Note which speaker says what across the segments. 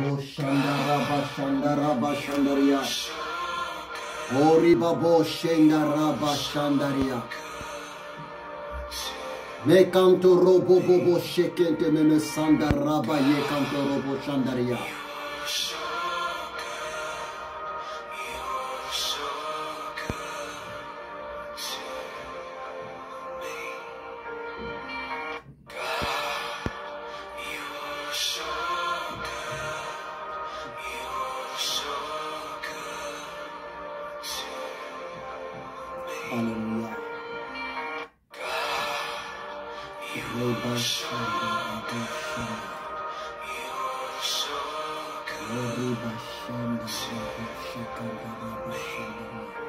Speaker 1: babo şandara başandara başandariya. Ori babo şendara başandariya. Me kanto robo bobo şekente meme sandara ba ye kanto robo şandariya. Hallelujah. Reba shandaraba shandaria. Oriba shandaraba shakandaraba shandaria.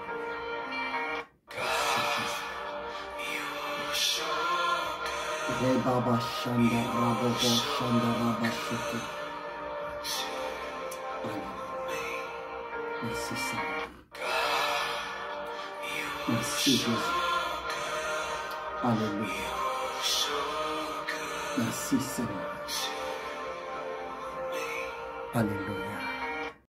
Speaker 1: Re baba shanda rabo bo shanda raba shiki. Alléluia. Merci Seigneur. Merci Jésus. Alléluia. Merci Seigneur. Alléluia.